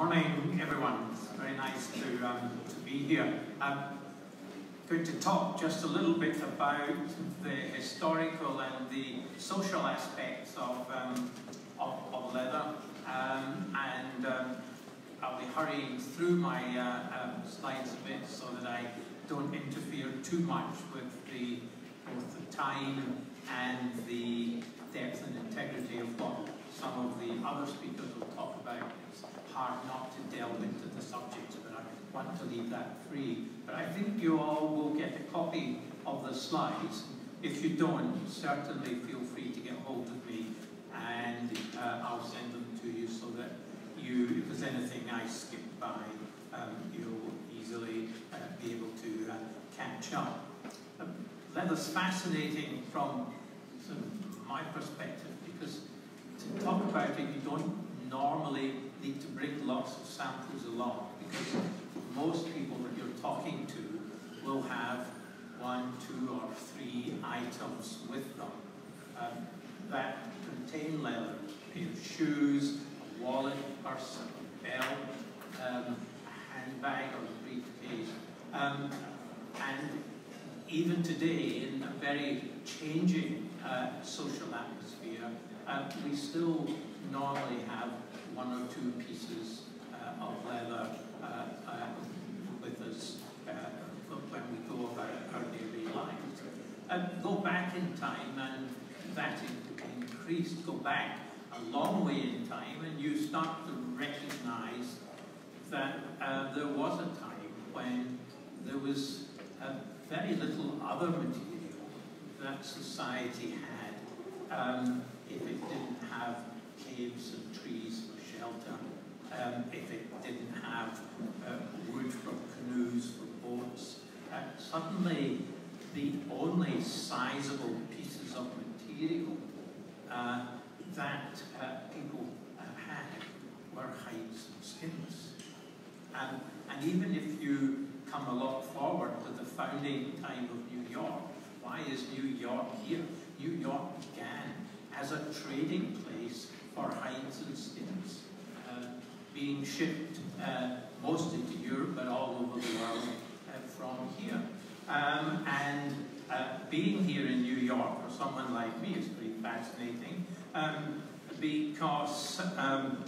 morning, everyone. It's very nice to, um, to be here. I'm going to talk just a little bit about the historical and the social aspects of, um, of, of, leather. Um, and um, I'll be hurrying through my uh, um, slides a bit so that I don't interfere too much with the, both the time and the depth and integrity of what some of the other speakers will talk about hard not to delve into the subject, but I want to leave that free. But I think you all will get a copy of the slides. If you don't, certainly feel free to get hold of me and uh, I'll send them to you so that you, if there's anything I skip by, um, you'll easily uh, be able to uh, catch up. Um, leather's fascinating from of my perspective because to talk about it, you don't normally need to bring lots of samples along because most people that you're talking to will have one, two, or three items with them um, that contain leather. A pair of shoes, a wallet, a purse, a belt, um, a handbag or a briefcase. Um, and even today, in a very changing uh, social atmosphere, uh, we still normally have one or two pieces uh, of leather uh, uh, with us uh, when we go about our daily lives. Go back in time and that increased, go back a long way in time and you start to recognize that there was a time when there was very little other material that society had um, if it didn't have caves and trees shelter, um, if it didn't have uh, wood for canoes, for boats. Uh, suddenly, the only sizable pieces of material uh, that uh, people had were hides and skins. Um, and even if you come a lot forward to the founding time of New York, why is New York here? New York began as a trading place for hides and skins, being shipped uh, mostly to Europe, but all over the world uh, from here. Um, and uh, being here in New York for someone like me is pretty fascinating um, because um,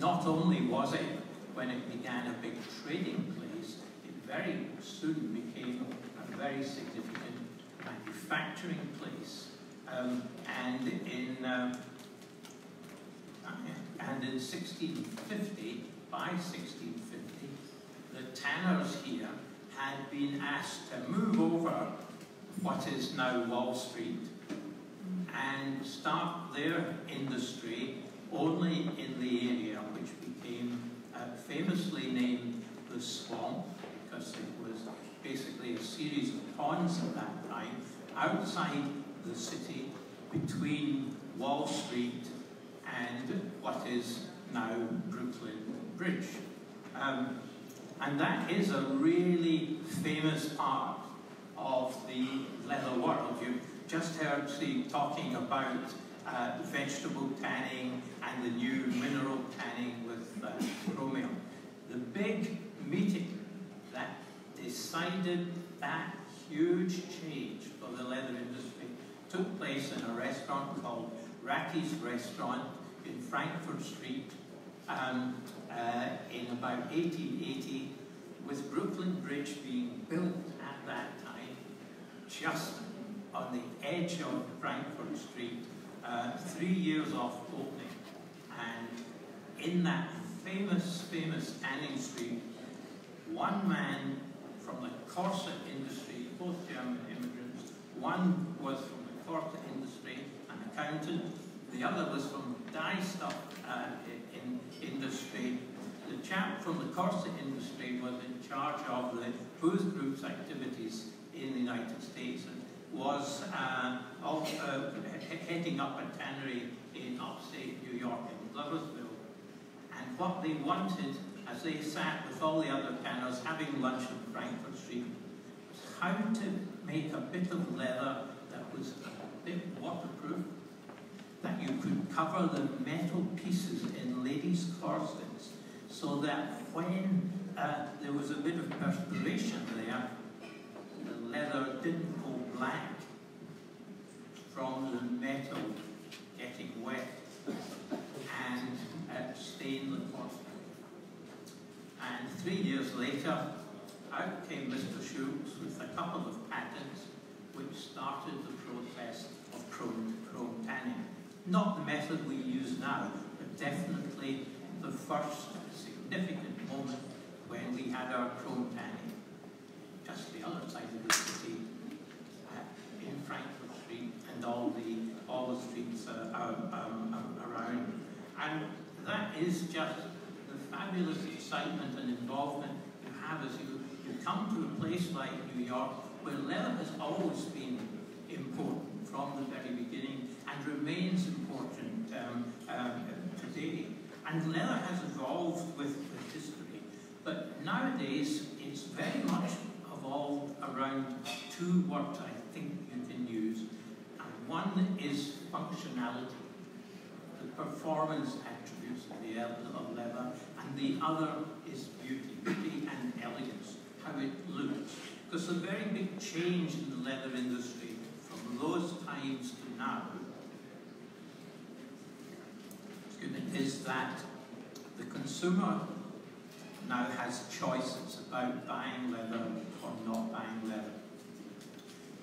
not only was it, when it began, a big trading place, it very soon became a very significant manufacturing place. Um, and in um, and in 1650, by 1650, the tanners here had been asked to move over what is now Wall Street and start their industry only in the area which became uh, famously named the Swamp because it was basically a series of ponds at that time outside the city between Wall Street and what is now Brooklyn Bridge. Um, and that is a really famous part of the leather world. You just heard Steve talking about uh, vegetable tanning and the new mineral tanning with uh, chromium. The big meeting that decided that huge change for the leather industry took place in a restaurant called Rattie's Restaurant in Frankfort Street um, uh, in about 1880 with Brooklyn Bridge being built at that time just on the edge of Frankfurt Street uh, three years off opening. And in that famous, famous Anning Street one man from the corset industry, both German immigrants, one was from the corset industry, an accountant, the other was from dye stuff uh, in, industry. The chap from the corset industry was in charge of the Booth Group's activities in the United States and was uh, also heading up a tannery in upstate New York in Gloversville. And what they wanted, as they sat with all the other tanners having lunch in Frankfort Street, was how to make a bit of leather that was a bit waterproof, that you could cover the metal pieces in ladies' corsets so that when uh, there was a bit of perspiration there, the leather didn't go black from the metal getting wet and uh, stain the cloth. And three years later, out came Mr. Schultz with a couple of patents which started the process of chrome chrome tanning. Not the method we use now, but definitely the first significant moment when we had our chrome tanning. Just the other side of the city, uh, in Frankfort Street and all the all the streets uh, um, um, around. And that is just the fabulous excitement and involvement you have as you, you come to a place like New York where leather has always been important from the very beginning and remains important um, um, today. And leather has evolved with, with history. But nowadays, it's very much evolved around two words I think you can use. And one is functionality, the performance attributes of the of leather, and the other is beauty, beauty and elegance, how it looks. Because a very big change in the leather industry from those times to now is that the consumer now has choices about buying leather or not buying leather.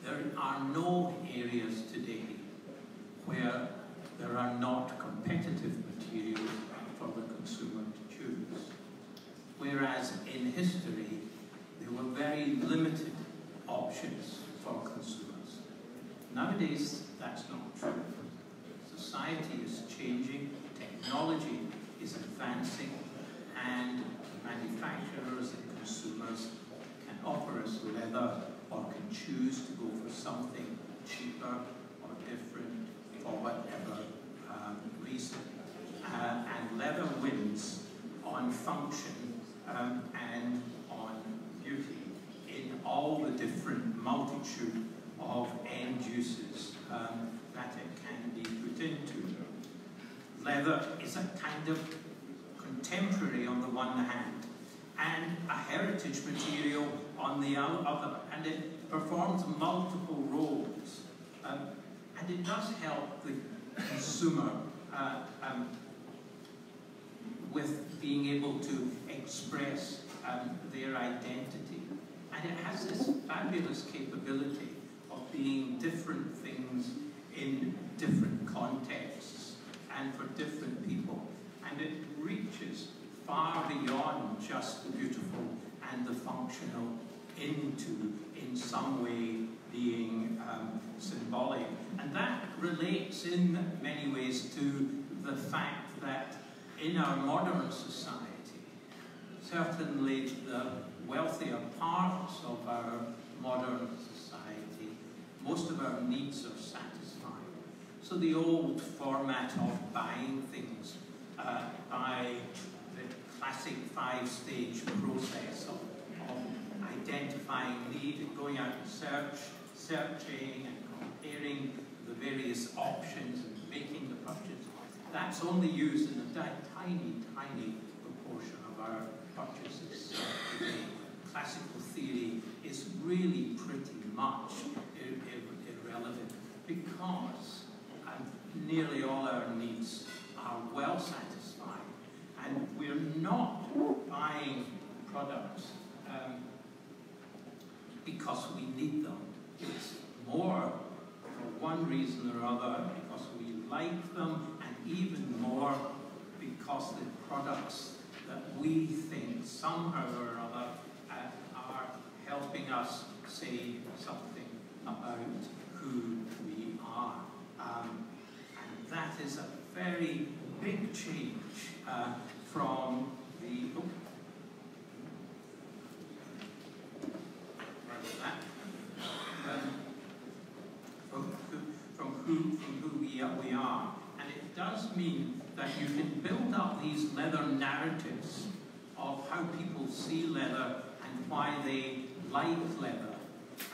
There are no areas today where there are not competitive materials for the consumer to choose. Whereas in history, there were very limited options for consumers. Nowadays, that's not true. Society is changing, technology is advancing, and manufacturers and consumers can offer us leather or can choose to go for something cheaper or different for whatever um, reason. Uh, and leather wins on function um, and on beauty in all the different multitude of end uses um, that it can be put into. Leather is a kind of contemporary on the one hand and a heritage material on the other, and it performs multiple roles. Um, and it does help the consumer uh, um, with being able to express um, their identity. And it has this fabulous capability of being different things in different contexts and for different people. And it reaches far beyond just the beautiful and the functional into, in some way, being um, symbolic. And that relates in many ways to the fact that in our modern society, certainly the wealthier parts of our modern society, most of our needs are satisfied. So the old format of buying things uh, by the classic five-stage process of, of identifying need and going out and search, searching and comparing the various options and making the purchase, that's only used in a tiny, tiny proportion of our purchases. Classical theory is really pretty much ir ir irrelevant because nearly all our needs are well satisfied and we're not buying products um, because we need them. It's more for one reason or other because we like them and even more because the products that we think somehow or other are helping us say something about who we are. Um, and that is a very big change uh, from the. Oh, um, from, who, from who we are, we are. And it does mean that you can build up these leather narratives of how people see leather and why they like leather.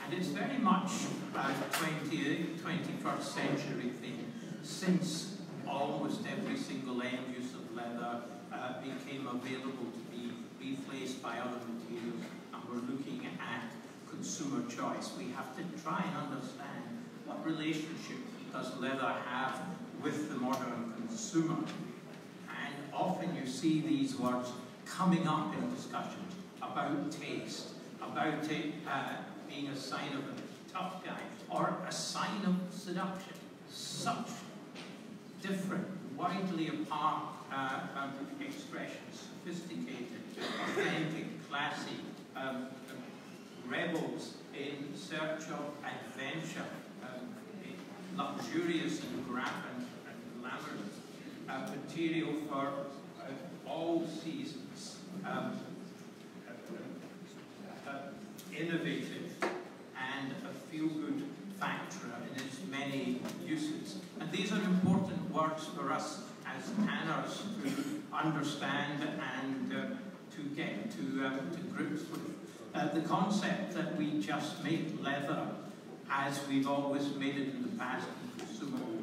And it's very much a 20, 21st century thing. Since almost every single end use of leather uh, became available to be replaced by other materials, and we're looking at consumer choice. We have to try and understand what relationship does leather have with the modern consumer. And often you see these words coming up in discussions about taste, about it uh, being a sign of a tough guy, or a sign of seduction. Such different, widely apart uh, um, expressions, sophisticated, authentic, classy, um, rebels in search of adventure, um, luxurious and grand and glamorous, uh, material for uh, all seasons, um, uh, innovative, and a feel-good factor in its many uses. And these are important for us as tanners to understand and uh, to get to, uh, to grips with. Uh, the concept that we just make leather as we've always made it in the past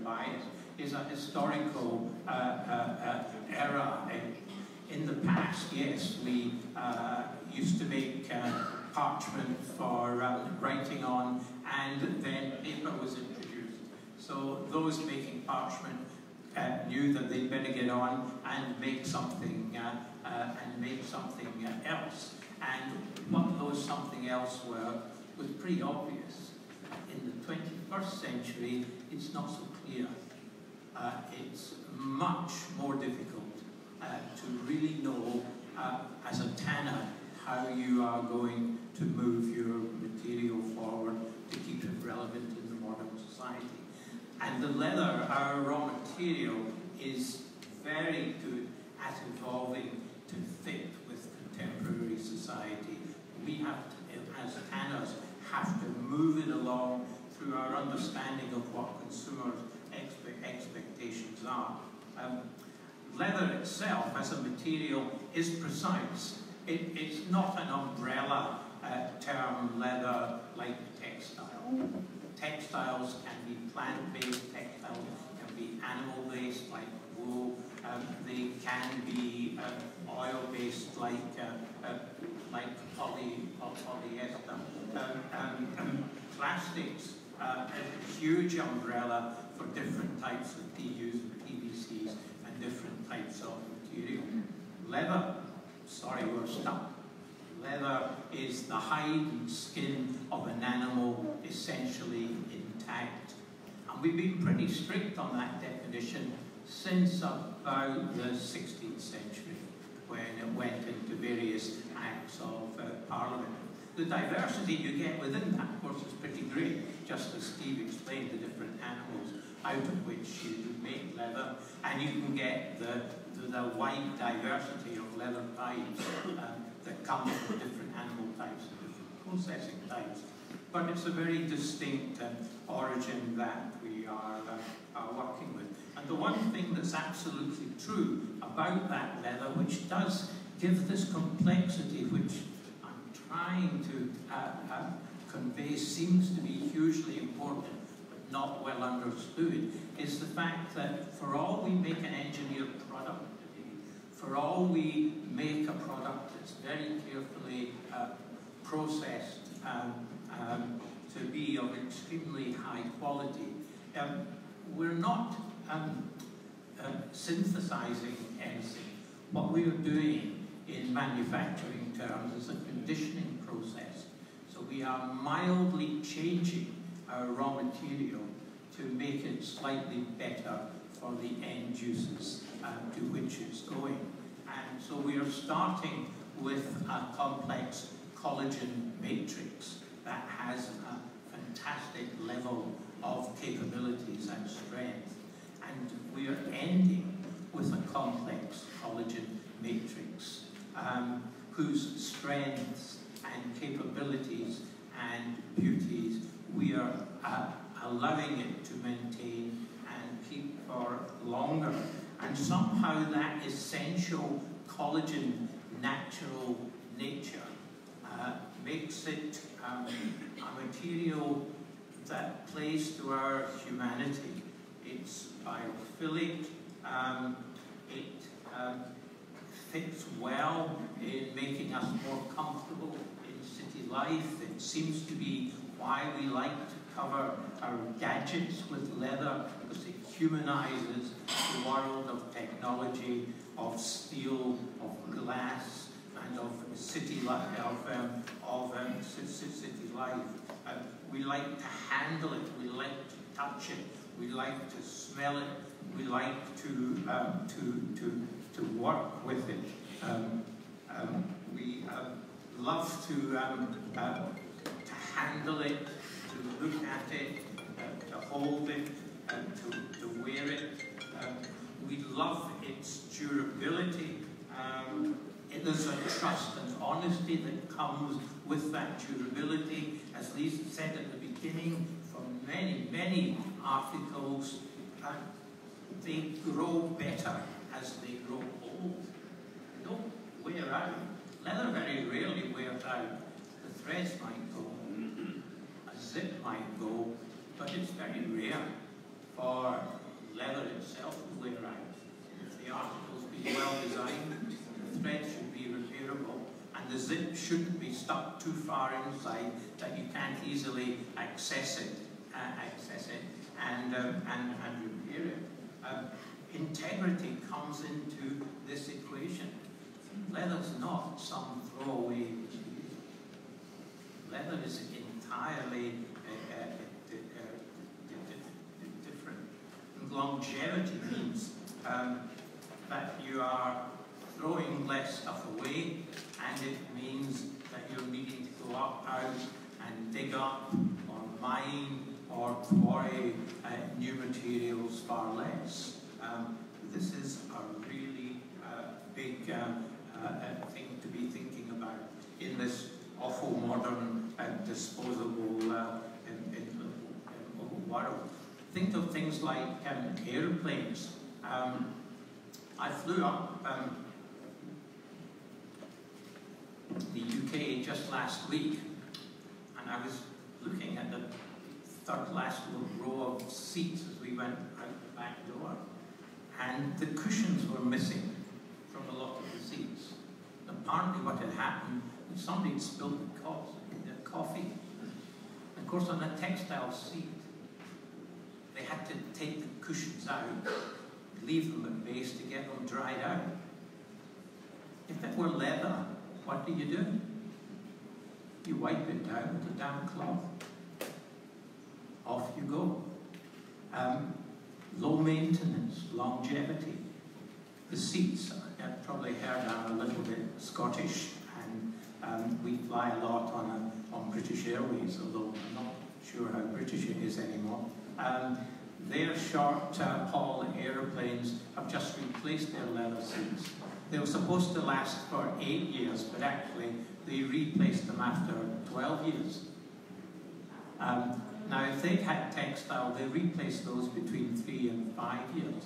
buy it is a historical uh, uh, uh, era. In the past, yes, we used to make parchment for um, writing on and then paper was introduced. So those making parchment uh, knew that they'd better get on and make something uh, uh, and make something else. And what those something else were was pretty obvious. In the 21st century, it's not so clear. Uh, it's much more difficult uh, to really know, uh, as a tanner, how you are going to move your material forward to keep it relevant in the modern society. And the leather, our raw material, is very good at evolving to fit with contemporary society. We have to, as tanners, have to move it along through our understanding of what consumers' expe expectations are. Um, leather itself as a material is precise. It, it's not an umbrella uh, term leather like textile. Textiles can be plant-based, textiles can be animal-based like wool, um, they can be uh, oil-based like uh, uh, like poly, polyester. Um, um, plastics, uh, a huge umbrella for different types of PUs and PVCs and different types of material. Leather, sorry, we're stuck. Leather is the hide and skin of an animal essentially intact. And we've been pretty strict on that definition since about the 16th century, when it went into various acts of uh, parliament. The diversity you get within that, of course, is pretty great, just as Steve explained, the different animals out of which you make leather, and you can get the, the, the wide diversity of leather types um, that comes from different animal types and different processing types. But it's a very distinct uh, origin that we are, uh, are working with. And the one thing that's absolutely true about that leather, which does give this complexity, which I'm trying to uh, uh, convey, seems to be hugely important, but not well understood, is the fact that for all we make an engineered product for all we make a product that's very carefully uh, processed um, um, to be of extremely high quality, um, we're not um, uh, synthesizing anything. What we are doing in manufacturing terms is a conditioning process. So we are mildly changing our raw material to make it slightly better for the end uses uh, to which it's going. And so we are starting with a complex collagen matrix that has a fantastic level of capabilities and strength. And we are ending with a complex collagen matrix um, whose strengths and capabilities and beauties we are uh, allowing it to maintain and keep for longer. And somehow that essential collagen natural nature uh, makes it um, a material that plays to our humanity it's biophilic, um, it um, fits well in making us more comfortable in city life. It seems to be why we like to cover our gadgets with leather, humanizes the world of technology, of steel, of glass, and of city life, of, um, of um, city life. Uh, we like to handle it, we like to touch it, we like to smell it, we like to, um, to, to, to work with it. Um, um, we um, love to, uh, to handle it, to look at it, uh, to hold it, to, to wear it. Um, we love its durability. Um, there's a trust and honesty that comes with that durability. As Lisa said at the beginning, from many, many articles, uh, they grow better as they grow old. They don't wear out. Leather very rarely wears out. The threads might go, a zip might go, but it's very rare for leather itself to out. If the article's been well designed, the thread should be repairable, and the zip shouldn't be stuck too far inside that you can't easily access it, uh, access it, and um, and and repair it. Um, integrity comes into this equation. Leather's not some throwaway Leather is entirely uh, uh, different. Longevity means um, that you are throwing less stuff away, and it means that you're needing to go up, out, and dig up, or mine, or quarry uh, new materials far less. Um, this is a really uh, big um, uh, thing to be thinking about in this awful modern uh, disposable uh, in, in, in world. Think of things like um, airplanes. Um, I flew up um, the UK just last week, and I was looking at the third last row of seats as we went out the back door, and the cushions were missing from a lot of the seats. Apparently what had happened was somebody had spilled the coffee. Of course, on a textile seat, they had to take the cushions out, leave them at base to get them dried out. If it were leather, what do you do? You wipe it down with a damp cloth. Off you go. Um, low maintenance, longevity. The seats, I've probably heard I'm a little bit Scottish, and um, we fly a lot on, a, on British Airways, although I'm not sure how British it is anymore. Um, their short uh, haul aeroplanes have just replaced their leather seats. They were supposed to last for eight years, but actually they replaced them after 12 years. Um, now, if they'd had textile, they replaced those between three and five years.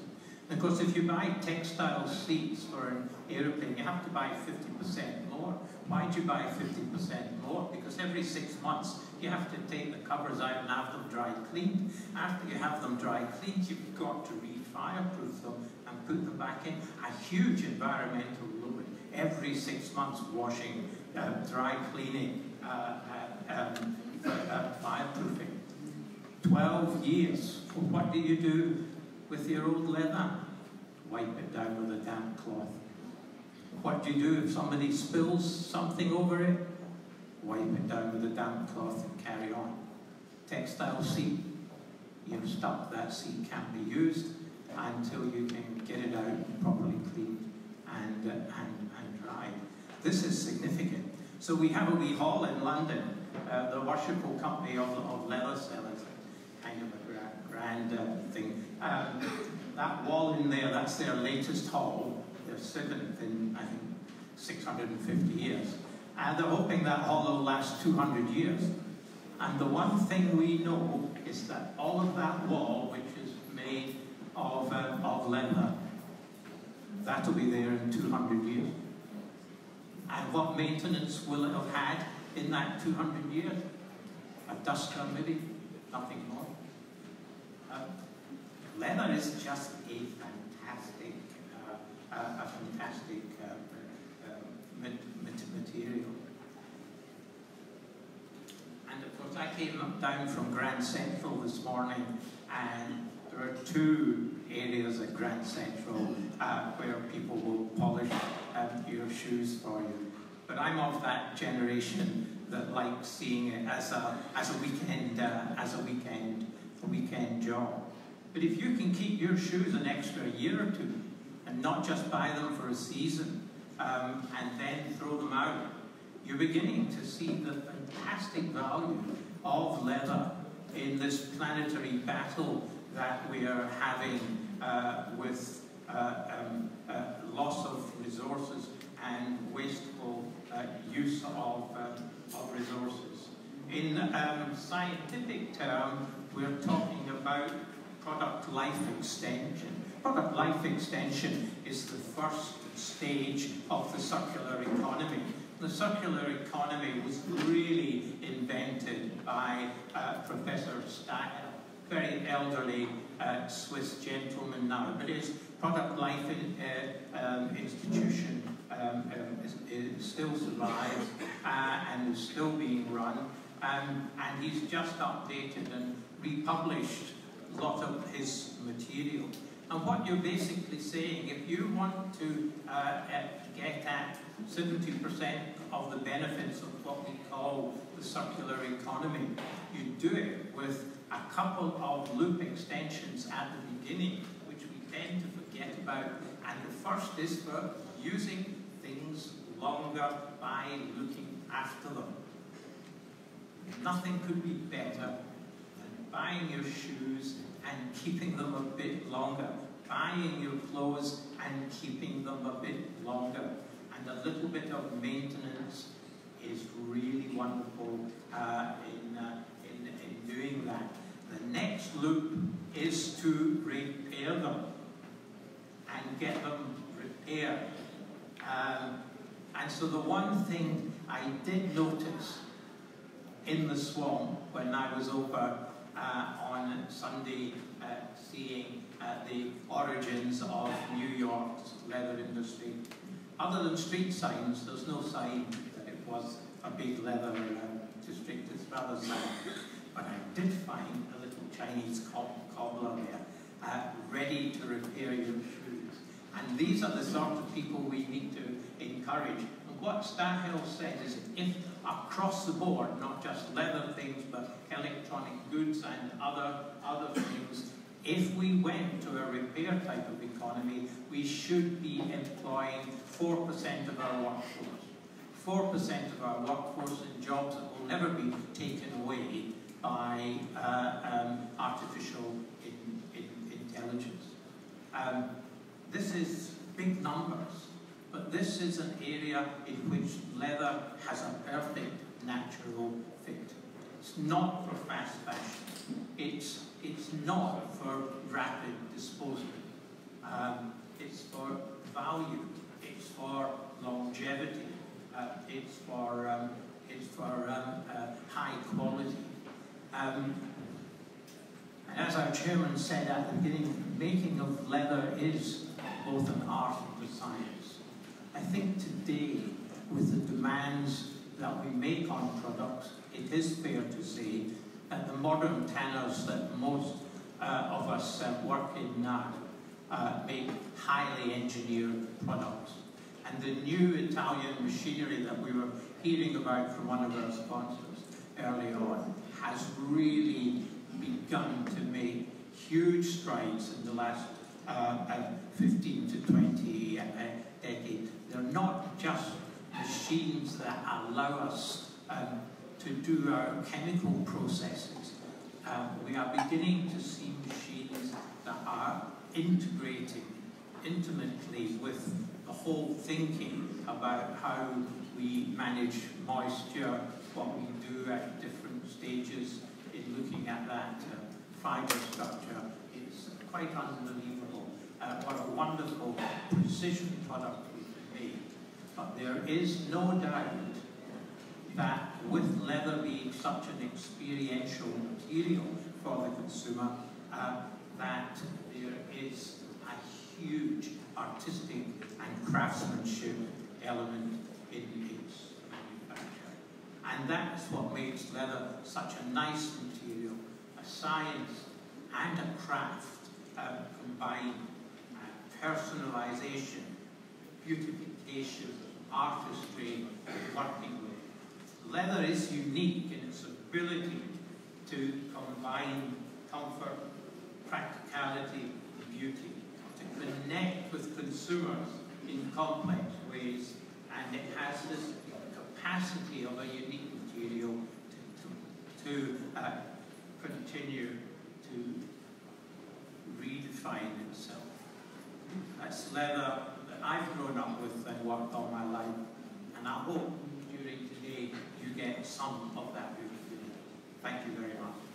And of course, if you buy textile seats for an aeroplane, you have to buy 50% more. Why do you buy 50% more? Because every six months, you have to take the covers out and have them dry cleaned. After you have them dry cleaned, you've got to re-fireproof them and put them back in. A huge environmental load. Every six months, washing, uh, dry cleaning, uh, uh, um, uh, fireproofing. 12 years. What do you do with your old leather? Wipe it down with a damp cloth. What do you do if somebody spills something over it? Wipe it down with a damp cloth and carry on. Textile seat. You've stuck that seat can't be used until you can get it out properly cleaned and, and, and dried. This is significant. So we have a wee hall in London, uh, the Worshipful Company of, of Leather Sellers, kind of a grand, grand uh, thing. Um, that wall in there, that's their latest hall. Seventh in, I think, 650 years. And they're hoping that hall will last 200 years. And the one thing we know is that all of that wall, which is made of, uh, of leather, that'll be there in 200 years. And what maintenance will it have had in that 200 years? A duster maybe, nothing more. Uh, leather is just a fantastic, uh, a fantastic material. And of course, I came up down from Grand Central this morning, and there are two areas at Grand Central uh, where people will polish um, your shoes for you. But I'm of that generation that likes seeing it as a as a weekend uh, as a weekend a weekend job. But if you can keep your shoes an extra year or two, and not just buy them for a season um, and then throw them out, you're beginning to see the fantastic value of leather in this planetary battle that we are having uh, with uh, um, uh, loss of resources and wasteful uh, use of, um, of resources. In um, scientific terms, we're talking about product life extension. Product life extension is the first stage of the circular economy. The circular economy was really invented by uh, Professor Stahel, very elderly uh, Swiss gentleman now, but his product life in, uh, um, institution um, um, is, is still survives uh, and is still being run. Um, and he's just updated and republished a lot of his material. And what you're basically saying, if you want to uh, get at 70% of the benefits of what we call the circular economy, you do it with a couple of loop extensions at the beginning, which we tend to forget about. And the first is for using things longer by looking after them. Nothing could be better than buying your shoes and keeping them a bit longer, buying your clothes and keeping them a bit longer. And a little bit of maintenance is really wonderful uh, in, uh, in, in doing that. The next loop is to repair them and get them repaired. Um, and so the one thing I did notice in the swamp when I was over uh, on Sunday uh, seeing uh, the origins of New York's leather industry. Other than street signs, there's no sign that it was a big leather uh, district. It's rather sad. But I did find a little Chinese cobbler there, uh, ready to repair your shoes. And these are the sort of people we need to encourage. And what Stahel said is if across the board, not just leather things, but electronic goods and other, other things, if we went to a repair type of economy, we should be employing 4% of our workforce. 4% of our workforce in jobs that will never be taken away by uh, um, artificial in, in intelligence. Um, this is big numbers, but this is an area in which leather has a perfect natural. It's not for fast fashion. It's, it's not for rapid disposal. Um, it's for value. It's for longevity. Uh, it's for, um, it's for um, uh, high quality. Um, and as our chairman said at the beginning, making of leather is both an art and a science. I think today, with the demands that we make on products, it is fair to say that the modern tanners that most uh, of us uh, work in now uh, make highly engineered products. And the new Italian machinery that we were hearing about from one of our sponsors early on has really begun to make huge strides in the last uh, uh 15 to 20 uh, decades. They're not just machines that allow us um, to do our chemical processes. Um, we are beginning to see machines that are integrating intimately with the whole thinking about how we manage moisture, what we do at different stages in looking at that uh, fibre structure. It's quite unbelievable. Uh, what a wonderful precision product. But there is no doubt that with leather being such an experiential material for the consumer, uh, there is a huge artistic and craftsmanship element in its manufacture. And that's what makes leather such a nice material, a science and a craft uh, combined, uh, personalization, beautification, artistry, working with. Leather is unique in its ability to combine comfort, practicality, and beauty, to connect with consumers in complex ways, and it has this capacity of a unique material to, to, to uh, continue to redefine itself. That's leather I've grown up with and worked all my life, and I hope during today you get some of that beauty. Thank you very much.